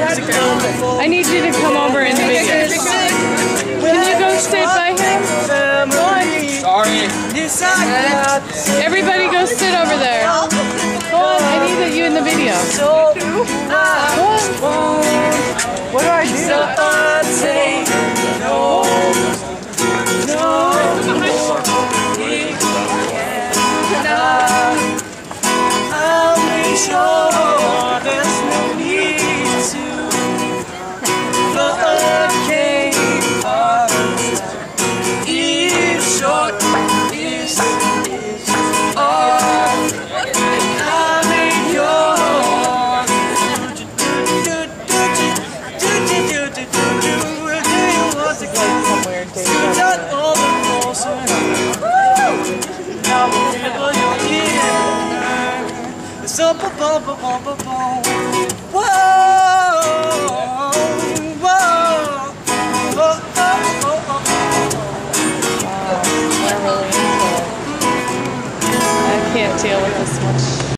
I need you to come over in the video. Can you go sit by him? Go on. Sorry. Everybody go sit over there. Go on. I need you in the video. Go on. What do I do? Boom, boom, boom, boom, boom. Whoa! can't deal with this much.